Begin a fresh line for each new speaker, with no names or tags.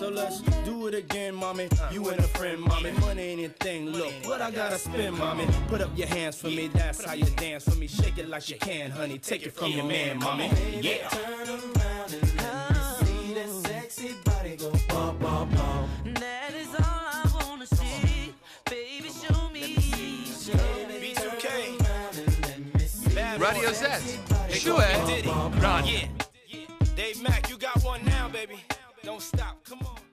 So let's do it again, mommy. You and a friend, mommy. Money ain't a thing. Look, what I gotta spend, mommy. Put up your hands for me. That's how you dance for me. Shake it like you can, honey. Take it from your man, mommy. Yeah.
Turn around and let me see that sexy body go bum, bum, bum.
That is all I wanna see. Baby, show me.
B2K. Bad
Radio
boy.
Z.
Sure.
Sure.
Diddy.
Run.
Yeah. Dave Mack, you got one now, baby. Don't stop. Come on.